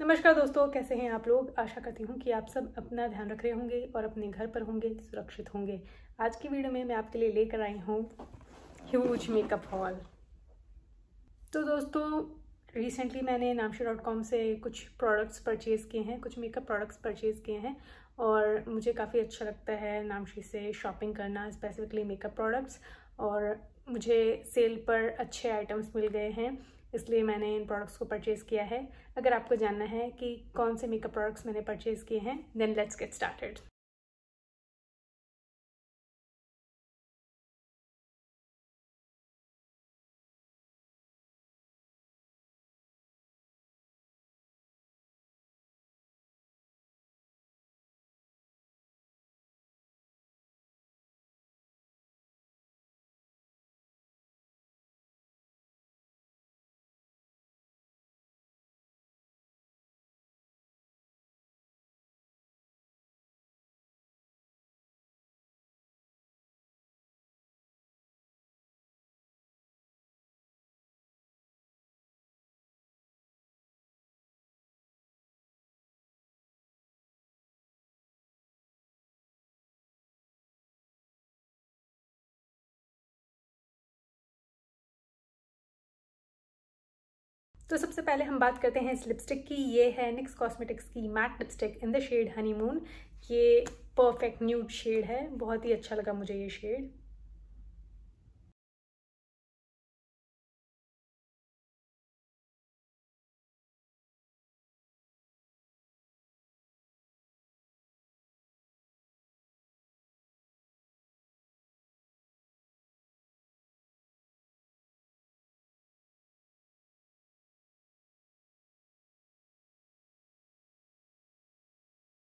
नमस्कार दोस्तों, कैसे हैं आप लोग? आशा करती हूँ कि आप सब अपना ध्यान रख रहे होंगे और अपने घर पर होंगे, सुरक्षित होंगे। आज की वीडियो में मैं आपके लिए लेकर आई हूँ ह्यूज मेकअप हॉल तो दोस्तों रिसेंटली मैंने नामशी डॉट कॉम से कुछ प्रोडक्ट्स परचेज़ किए हैं, कुछ मेकअप प्रोडक्ट्स परचेज़ किए हैं और मुझे काफ़ी अच्छा लगता है नामशी से शॉपिंग करना स्पेसिफिकली मेकअप प्रोडक्ट्स और मुझे सेल पर अच्छे आइटम्स मिल गए हैं। इसलिए मैंने इन प्रोडक्ट्स को परचेज़ किया है। अगर आपको जानना है कि कौन से मेकअप प्रोडक्ट्स मैंने परचेज़ किए हैं देन लेट्स गेट स्टार्टेड तो सबसे पहले हम बात करते हैं इस लिपस्टिक की। ये है निक्स कॉस्मेटिक्स की matte lipstick in the shade honeymoon ये परफेक्ट न्यूड शेड है। बहुत ही अच्छा लगा मुझे ये शेड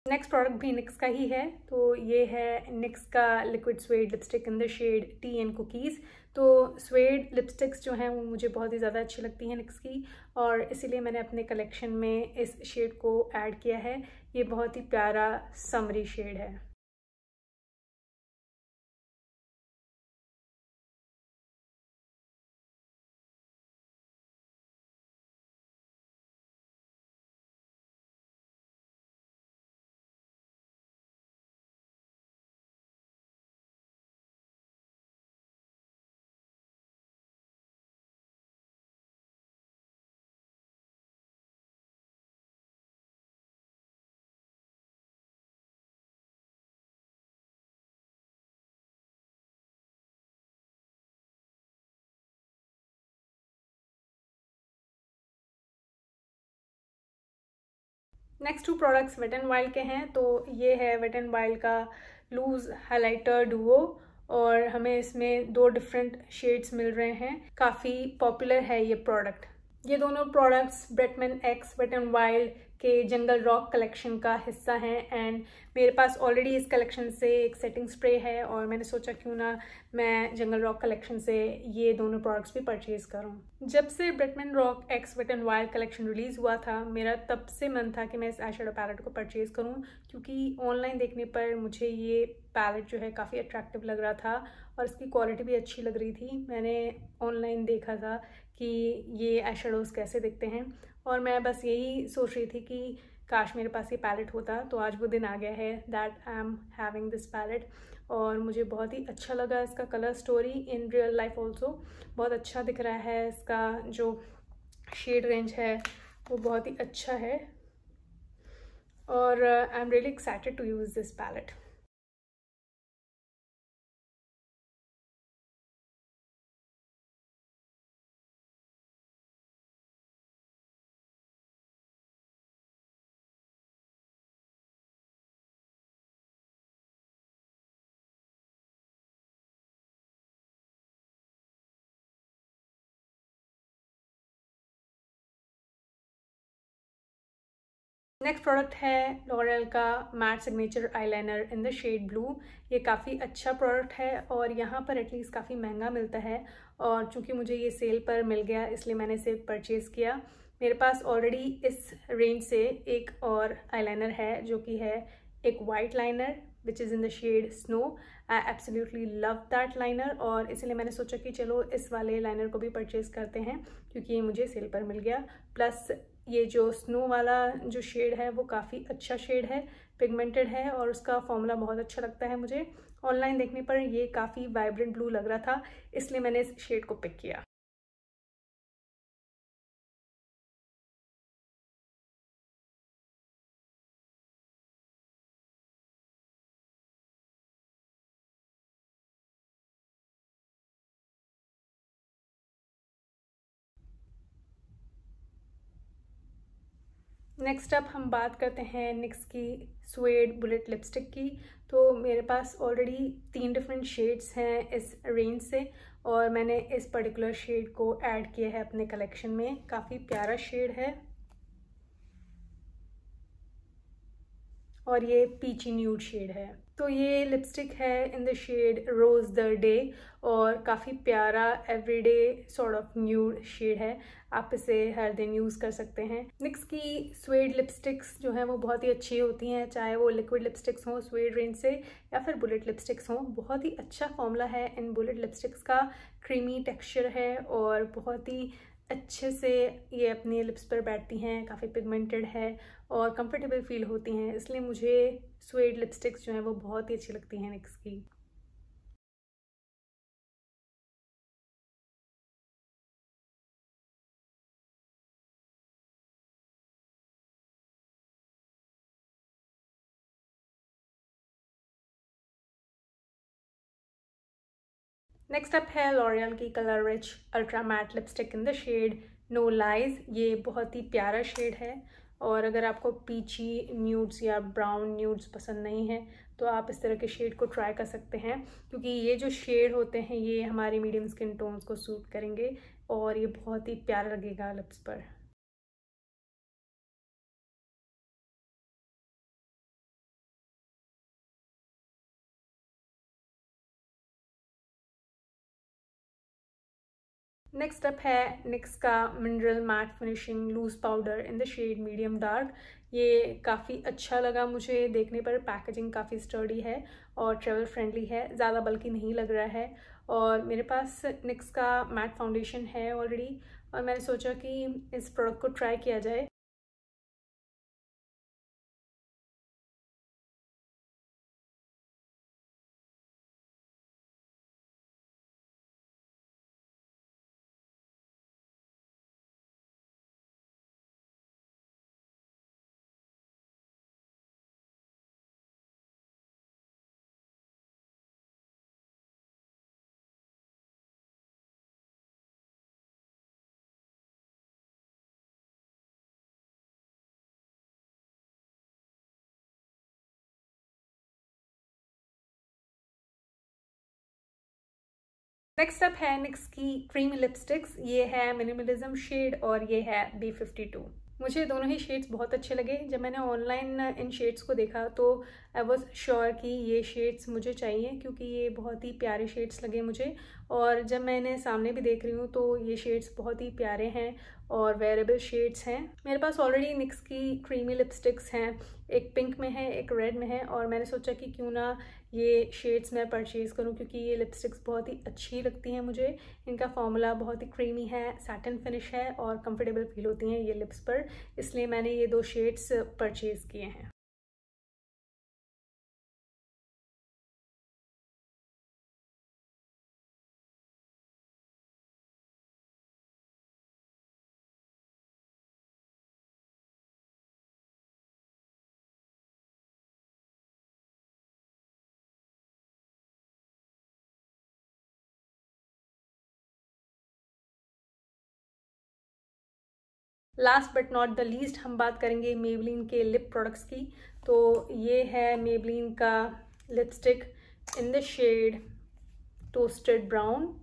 नेक्स्ट प्रोडक्ट भी निक्स का ही है तो ये है निक्स का liquid suede lipstick in the shade tea and cookies तो स्वेड लिपस्टिक्स जो हैं, वो मुझे बहुत ही ज़्यादा अच्छी लगती हैं निक्स की, और इसीलिए मैंने अपने कलेक्शन में इस शेड को ऐड किया है। ये बहुत ही प्यारा समरी शेड है। Next two products wet and wild के हैं तो ये है वेट एंड वाइल्ड का लूज हाइलाइटर डुओ और हमें इसमें दो डिफरेंट शेड्स मिल रहे हैं। काफ़ी पॉपुलर है ये प्रोडक्ट ये दोनों products Bretman x wet and wild के जंगल रॉक कलेक्शन का हिस्सा हैं एंड मेरे पास ऑलरेडी इस कलेक्शन से एक सेटिंग स्प्रे है और मैंने सोचा क्यों ना मैं जंगल रॉक कलेक्शन से ये दोनों प्रोडक्ट्स भी परचेज़ करूँ। जब से Bretman rock x wet and wild collection release हुआ था, मेरा तब से मन था कि मैं इस आई पैलेट को परचेज़ करूँ क्योंकि ऑनलाइन देखने पर मुझे ये पैलेट जो है काफ़ी अट्रैक्टिव लग रहा था और इसकी क्वालिटी भी अच्छी लग रही थी। मैंने ऑनलाइन देखा था कि ये आई कैसे दिखते हैं और मैं बस यही सोच रही थी कि काश मेरे पास ये पैलेट होता तो आज वो दिन आ गया है that I am having this palette और मुझे बहुत ही अच्छा लगा इसका colour story in real life also बहुत अच्छा दिख रहा है इसका जो शेड रेंज है, वो बहुत ही अच्छा है। और I am really excited to use this palette next product है लॉरेल का matte signature eyeliner in the shade blue ये काफ़ी अच्छा प्रोडक्ट है और यहाँ पर एटलीस्ट काफ़ी महँगा मिलता है और चूँकि मुझे ये सेल पर मिल गया, इसलिए मैंने इसे परचेज़ किया। मेरे पास ऑलरेडी इस रेंज से एक और आईलाइनर है जो कि है एक white liner which is in the shade snow I absolutely love that liner और इसलिए मैंने सोचा कि चलो इस वाले लाइनर को भी परचेज़ करते हैं, क्योंकि ये मुझे सेल पर मिल गया। प्लस ये जो स्नो वाला जो शेड है, वो काफ़ी अच्छा शेड है पिगमेंटेड है और उसका फॉर्मूला बहुत अच्छा लगता है मुझे। ऑनलाइन देखने पर ये काफ़ी वाइब्रेंट ब्लू लग रहा था, इसलिए मैंने इस शेड को पिक किया। नेक्स्ट अब हम बात करते हैं निक्स की स्वेड बुलेट लिपस्टिक की। तो मेरे पास ऑलरेडी तीन डिफरेंट शेड्स हैं इस रेंज से और मैंने इस पर्टिकुलर शेड को ऐड किया है अपने कलेक्शन में। काफ़ी प्यारा शेड है। और ये पीची न्यूड शेड है। तो ये लिपस्टिक है in the shade rose the day और काफ़ी प्यारा everyday sort of nude shade है। आप इसे हर दिन यूज़ कर सकते हैं। निक्स की स्वेड लिपस्टिक्स जो हैं वो बहुत ही अच्छी होती हैं, चाहे वो लिक्विड लिपस्टिक्स हों स्वेड रेंज से या फिर बुलेट लिपस्टिक्स हों, बहुत ही अच्छा फॉर्मूला है इन बुलेट लिपस्टिक्स का। क्रीमी टेक्सचर है और बहुत ही अच्छे से ये अपनी लिप्स पर बैठती हैं, काफ़ी पिगमेंटेड है और कंफर्टेबल फील होती हैं, इसलिए मुझे स्वेड लिपस्टिक्स जो हैं वो बहुत ही अच्छी लगती हैं निक्स की। नेक्स्ट अप है लॉरियल की colour riche ultra matte lipstick in the shade no lies ये बहुत ही प्यारा शेड है। और अगर आपको पीची न्यूड्स या ब्राउन न्यूड्स पसंद नहीं है तो आप इस तरह के शेड को ट्राई कर सकते हैं। क्योंकि ये जो शेड होते हैं, ये हमारे मीडियम स्किन टोन्स को सूट करेंगे और ये बहुत ही प्यारा लगेगा लिप्स पर। नेक्स्ट स्टेप है निक्स का mineral matte finishing loose powder in the shade medium dark ये काफ़ी अच्छा लगा मुझे देखने पर। पैकेजिंग काफ़ी स्टर्डी है और ट्रेवल फ्रेंडली है, ज़्यादा बल्कि नहीं लग रहा है। और मेरे पास निक्स का मैट फाउंडेशन है ऑलरेडी और मैंने सोचा कि इस प्रोडक्ट को ट्राई किया जाए। नेक्स्ट अप है निक्स की क्रीमी लिपस्टिक्स ये है मिनिमलिज्म शेड और ये है बी फिफ्टी टू मुझे दोनों ही शेड्स बहुत अच्छे लगे। जब मैंने ऑनलाइन इन शेड्स को देखा तो आई वॉज़ श्योर कि ये शेड्स मुझे चाहिए क्योंकि ये बहुत ही प्यारे शेड्स लगे मुझे। और जब मैं इन्हें सामने भी देख रही हूँ तो ये शेड्स बहुत ही प्यारे हैं और वेरेबल शेड्स हैं। मेरे पास ऑलरेडी निक्स की क्रीमी लिपस्टिक्स हैं। एक पिंक में है, एक रेड में है और मैंने सोचा कि क्यों ना ये शेड्स मैं परचेज़ करूँ क्योंकि ये लिपस्टिक्स बहुत ही अच्छी लगती हैं मुझे। इनका फॉर्मूला बहुत ही क्रीमी है सैटन फिनिश है और कंफर्टेबल फील होती हैं ये लिप्स पर। इसलिए मैंने ये दो शेड्स परचेज़ किए हैं। Last but not the least हम बात करेंगे मेबलिन के लिप प्रोडक्ट्स की। तो ये है मेबलिन का lipstick in the shade toasted brown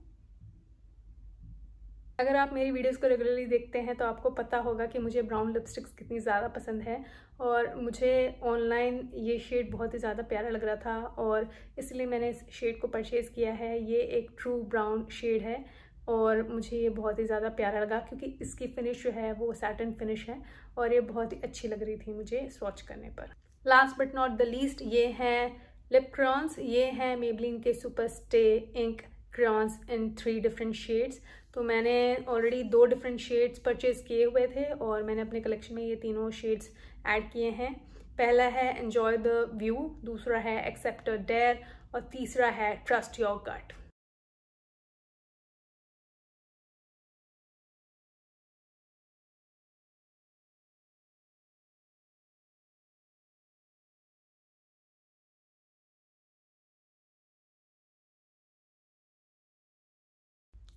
अगर आप मेरी वीडियोस को रेगुलरली देखते हैं तो आपको पता होगा कि मुझे ब्राउन लिपस्टिक्स कितनी ज़्यादा पसंद है। और मुझे ऑनलाइन ये शेड बहुत ही ज़्यादा प्यारा लग रहा था, और इसलिए मैंने इस शेड को परचेज़ किया है। ये एक ट्रू ब्राउन शेड है। और मुझे ये बहुत ही ज़्यादा प्यारा लगा क्योंकि इसकी फिनिश जो है वो सैटन फिनिश है और ये बहुत ही अच्छी लग रही थी मुझे स्वॉच करने पर। Last but not the least ये हैं लिप क्रॉन्स ये हैं मेबलिन के super stay ink crayons in three different shades तो मैंने ऑलरेडी दो डिफरेंट शेड्स परचेज किए हुए थे और मैंने अपने कलेक्शन में ये तीनों शेड्स ऐड किए हैं। पहला है एन्जॉय द व्यू दूसरा है एक्सेप्ट डेयर और तीसरा है trust your gut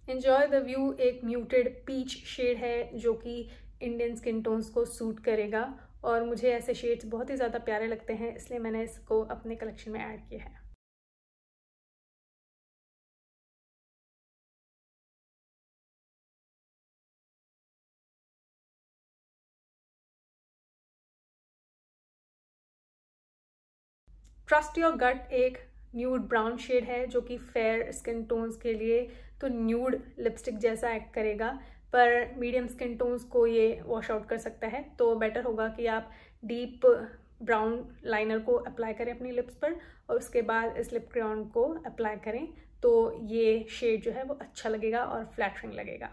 enjoy the view एक म्यूटेड पीच शेड है जो कि इंडियन स्किन टोन्स को सूट करेगा और मुझे ऐसे शेड्स बहुत ही ज़्यादा प्यारे लगते हैं, इसलिए मैंने इसको अपने कलेक्शन में ऐड किया है। ट्रस्ट योर गट एक न्यूड ब्राउन शेड है जो कि फेयर स्किन टोन्स के लिए तो न्यूड लिपस्टिक जैसा एक्ट करेगा, पर मीडियम स्किन टोन्स को ये वॉश आउट कर सकता है। तो बेटर होगा कि आप डीप ब्राउन लाइनर को अप्लाई करें अपनी लिप्स पर और उसके बाद इस लिप क्रेन को अप्लाई करें। तो ये शेड जो है वो अच्छा लगेगा और फ्लैटरिंग लगेगा।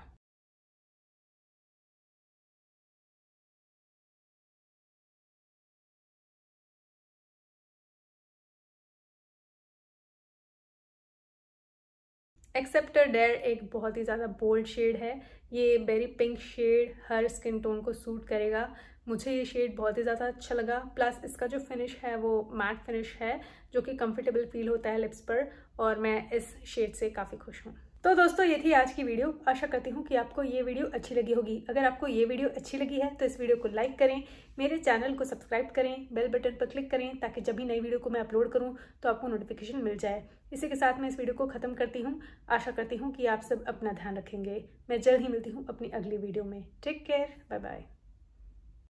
एक्सेप्टर डेयर एक बहुत ही ज़्यादा बोल्ड शेड है। ये बेरी पिंक शेड हर स्किन टोन को सूट करेगा। मुझे ये शेड बहुत ही ज़्यादा अच्छा लगा। प्लस इसका जो फिनिश है वो मैट फिनिश है, जो कि कंफर्टेबल फील होता है लिप्स पर, और मैं इस शेड से काफ़ी खुश हूँ। तो दोस्तों, ये थी आज की वीडियो। आशा करती हूँ कि आपको ये वीडियो अच्छी लगी होगी। अगर आपको ये वीडियो अच्छी लगी है तो इस वीडियो को लाइक करें, मेरे चैनल को सब्सक्राइब करें, बेल बटन पर क्लिक करें, ताकि जब भी नई वीडियो को मैं अपलोड करूँ तो आपको नोटिफिकेशन मिल जाए। इसी के साथ मैं इस वीडियो को ख़त्म करती हूँ। आशा करती हूँ कि आप सब अपना ध्यान रखेंगे। मैं जल्द ही मिलती हूँ अपनी अगली वीडियो में। Take care bye bye